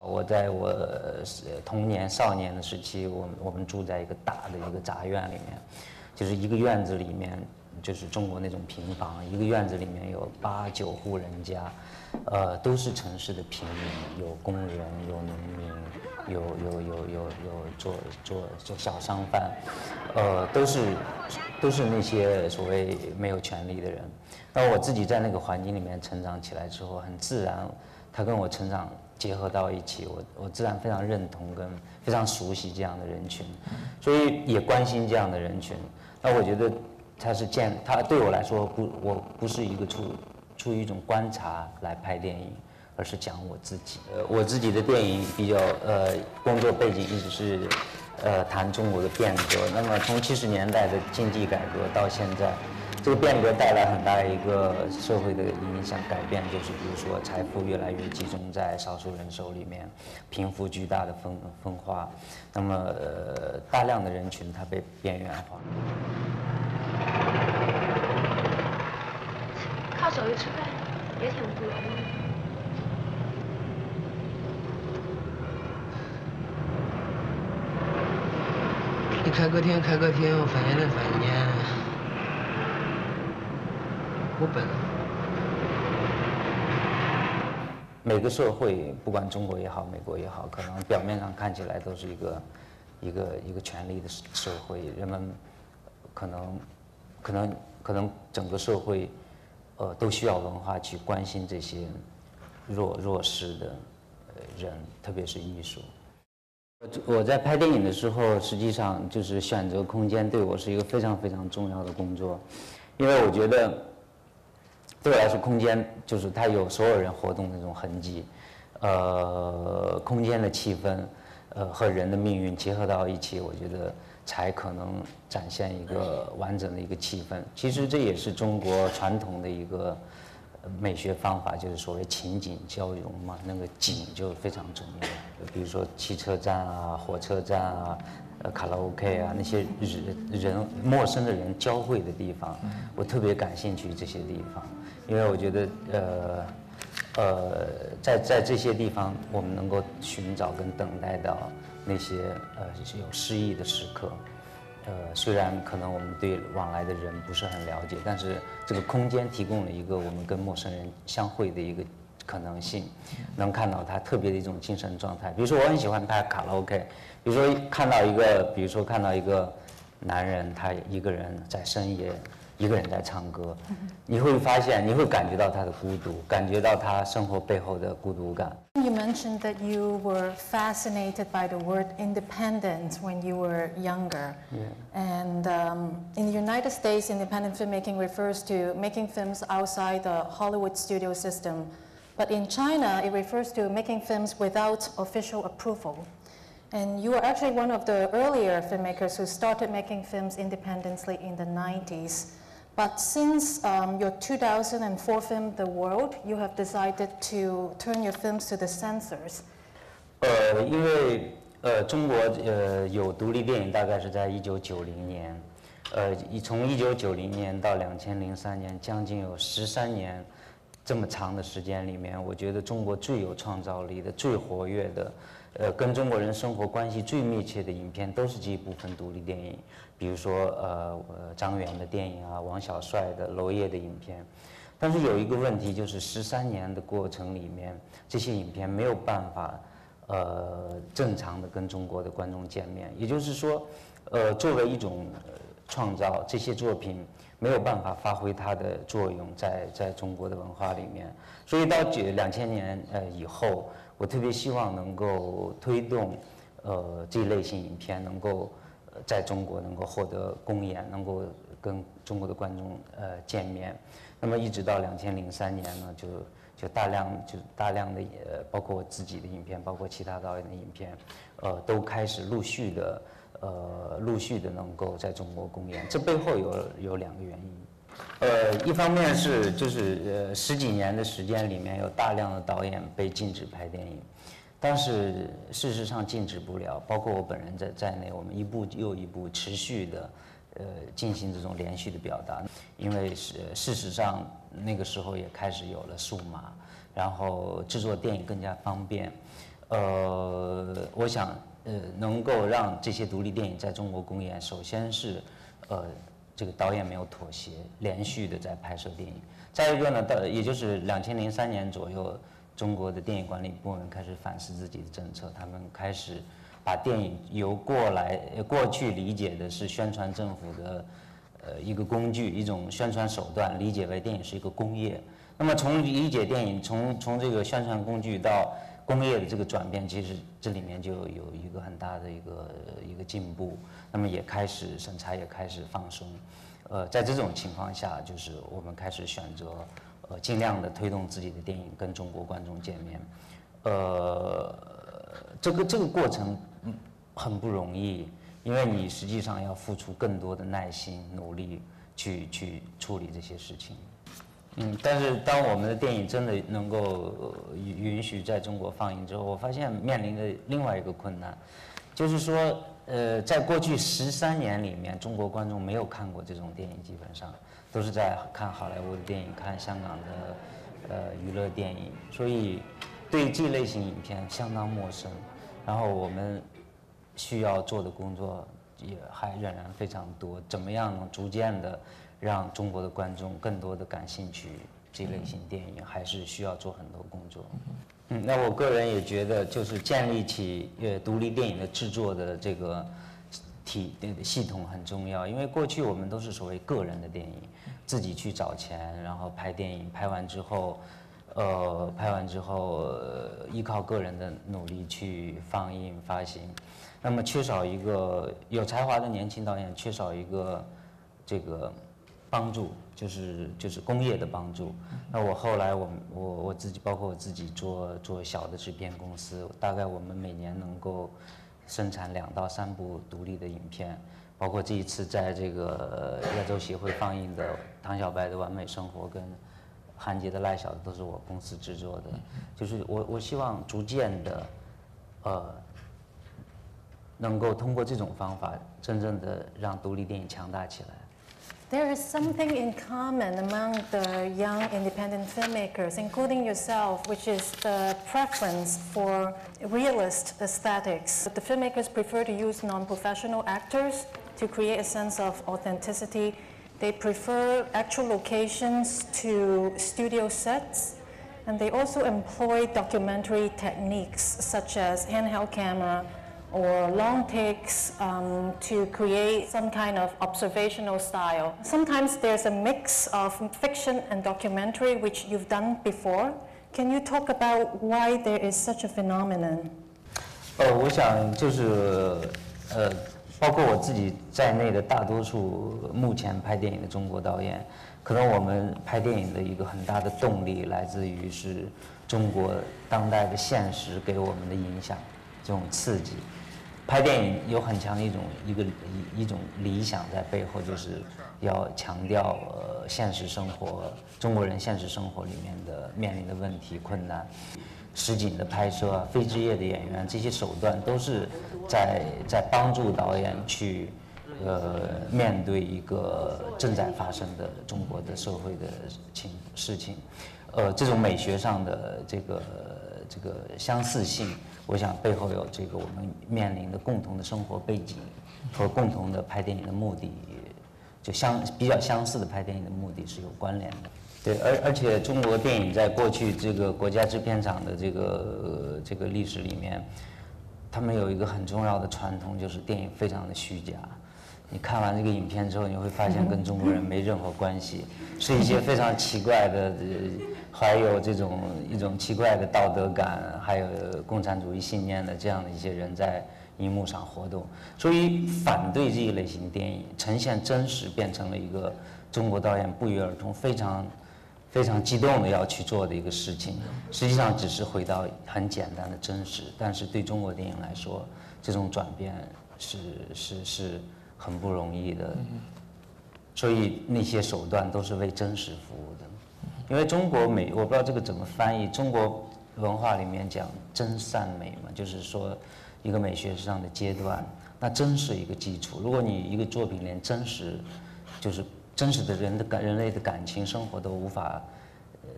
我在我童年少年的时期，我们我们住在一个大的一个杂院里面，就是一个院子里面，就是中国那种平房，一个院子里面有八九户人家，呃，都是城市的平民，有工人，有农民，有有有有有做做做小商贩，呃，都是都是那些所谓没有权利的人。那我自己在那个环境里面成长起来之后，很自然，他跟我成长。结合到一起，我我自然非常认同跟非常熟悉这样的人群，所以也关心这样的人群。那我觉得他是建，他对我来说不，我不是一个出出于一种观察来拍电影，而是讲我自己。呃，我自己的电影比较呃工作背景一直是呃谈中国的变革。那么从七十年代的经济改革到现在。这个变革带来很大的一个社会的影响改变，就是比如说财富越来越集中在少数人手里面，贫富巨大的分分化，那么呃大量的人群他被边缘化。靠手艺吃饭也挺不容易。你开个厅，开个厅，饭店的饭店。我本人每个社会，不管中国也好，美国也好，可能表面上看起来都是一个一个一个权力的社会，人们可能可能可能整个社会呃都需要文化去关心这些弱弱势的人，特别是艺术。我我在拍电影的时候，实际上就是选择空间对我是一个非常非常重要的工作，因为我觉得。对我来说，空间就是它有所有人活动的那种痕迹，呃，空间的气氛，呃，和人的命运结合到一起，我觉得才可能展现一个完整的一个气氛。其实这也是中国传统的一个美学方法，就是所谓情景交融嘛。那个景就非常重要，比如说汽车站啊、火车站啊。呃，卡拉 OK 啊，那些人人陌生的人交汇的地方，我特别感兴趣这些地方，因为我觉得，呃，呃，在在这些地方，我们能够寻找跟等待到那些呃有诗意的时刻，呃，虽然可能我们对往来的人不是很了解，但是这个空间提供了一个我们跟陌生人相会的一个可能性，能看到他特别的一种精神状态。比如说，我很喜欢他卡拉 OK。比如说看到一个，比如说看到一个男人，他一个人在深夜，一个人在唱歌，你会发现，你会感觉到他的孤独，感觉到他生活背后的孤独感。You mentioned that you were fascinated by the word independent when you were younger, and in the United States, independent filmmaking refers to making films outside the Hollywood studio system, but in China, it refers to making films without official approval. And you were actually one of the earlier filmmakers who started making films independently in the 90s. But since um, your 2004 film, The World, you have decided to turn your films to the censors. 呃，因为呃，中国呃有独立电影大概是在一九九零年，呃，从一九九零年到两千零三年，将近有十三年 这么长的时间里面，我觉得中国最有创造力的、最活跃的。呃，跟中国人生活关系最密切的影片都是这一部分独立电影，比如说呃张元的电影啊，王小帅的、娄烨的影片。但是有一个问题，就是十三年的过程里面，这些影片没有办法呃正常的跟中国的观众见面。也就是说，呃，作为一种创造，这些作品没有办法发挥它的作用在在中国的文化里面。所以到九两千年呃以后。我特别希望能够推动，呃，这一类型影片能够在中国能够获得公演，能够跟中国的观众呃见面。那么一直到两千零三年呢，就就大量就大量的呃，包括我自己的影片，包括其他导演的影片，呃，都开始陆续的呃陆续的能够在中国公演。这背后有有两个原因。呃，一方面是就是呃十几年的时间里面有大量的导演被禁止拍电影，但是事实上禁止不了，包括我本人在在内，我们一部又一部持续的呃进行这种连续的表达，因为是事实上那个时候也开始有了数码，然后制作电影更加方便，呃，我想呃能够让这些独立电影在中国公演，首先是呃这个导演没有妥协，连续的在拍摄电影。再一个呢，到也就是两千零三年左右，中国的电影管理部门开始反思自己的政策，他们开始把电影由过来过去理解的是宣传政府的呃一个工具，一种宣传手段，理解为电影是一个工业。那么从理解电影，从从这个宣传工具到工业的这个转变，其实这里面就有一个很大的一个一个进步。那么也开始审查也开始放松，呃，在这种情况下，就是我们开始选择，呃，尽量的推动自己的电影跟中国观众见面，呃，这个这个过程很不容易，因为你实际上要付出更多的耐心、努力去去处理这些事情。嗯，但是当我们的电影真的能够允许在中国放映之后，我发现面临的另外一个困难，就是说，呃，在过去十三年里面，中国观众没有看过这种电影，基本上都是在看好莱坞的电影，看香港的呃娱乐电影，所以对这类型影片相当陌生。然后我们需要做的工作也还仍然非常多，怎么样能逐渐的？让中国的观众更多的感兴趣这类型电影，还是需要做很多工作。嗯，那我个人也觉得，就是建立起呃独立电影的制作的这个体系统很重要。因为过去我们都是所谓个人的电影，自己去找钱，然后拍电影，拍完之后，呃，拍完之后依靠个人的努力去放映发行，那么缺少一个有才华的年轻导演，缺少一个这个。帮助就是就是工业的帮助。那我后来我我我自己包括我自己做做小的制片公司，大概我们每年能够生产两到三部独立的影片，包括这一次在这个亚洲协会放映的唐小白的完美生活跟韩杰的赖小子都是我公司制作的。就是我我希望逐渐的呃能够通过这种方法，真正的让独立电影强大起来。There is something in common among the young independent filmmakers, including yourself, which is the preference for realist aesthetics. The filmmakers prefer to use non-professional actors to create a sense of authenticity. They prefer actual locations to studio sets. And they also employ documentary techniques such as handheld camera, or long takes um, to create some kind of observational style. Sometimes there's a mix of fiction and documentary, which you've done before. Can you talk about why there is such a phenomenon? 呃，我想就是，呃，包括我自己在内的大多数目前拍电影的中国导演，可能我们拍电影的一个很大的动力来自于是中国当代的现实给我们的影响，这种刺激。 拍电影有很强的一种一个一一种理想在背后，就是要强调呃现实生活中国人现实生活里面的面临的问题困难，实景的拍摄、非职业的演员这些手段都是在在帮助导演去呃面对一个正在发生的中国的社会的情事情，呃这种美学上的这个这个相似性。我想背后有这个我们面临的共同的生活背景和共同的拍电影的目的，就相比较相似的拍电影的目的是有关联的。对，而而且中国电影在过去这个国家制片厂的这个这个历史里面，他们有一个很重要的传统，就是电影非常的虚假。你看完这个影片之后，你会发现跟中国人没任何关系，是一些非常奇怪的。还有这种一种奇怪的道德感，还有共产主义信念的这样的一些人在荧幕上活动，所以反对这一类型电影呈现真实，变成了一个中国导演不约而同非常非常激动的要去做的一个事情。实际上只是回到很简单的真实，但是对中国电影来说，这种转变是是是很不容易的，所以那些手段都是为真实服务的。因为中国美，我不知道这个怎么翻译。中国文化里面讲真善美嘛，就是说一个美学上的阶段。那真是一个基础。如果你一个作品连真实，就是真实的人的感、人类的感情生活都无法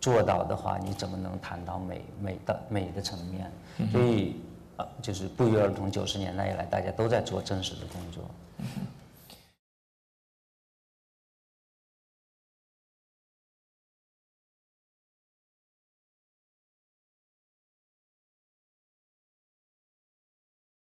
做到的话，你怎么能谈到美美的美的层面？所以，啊就是不约而同九十年代以来大家都在做真实的工作。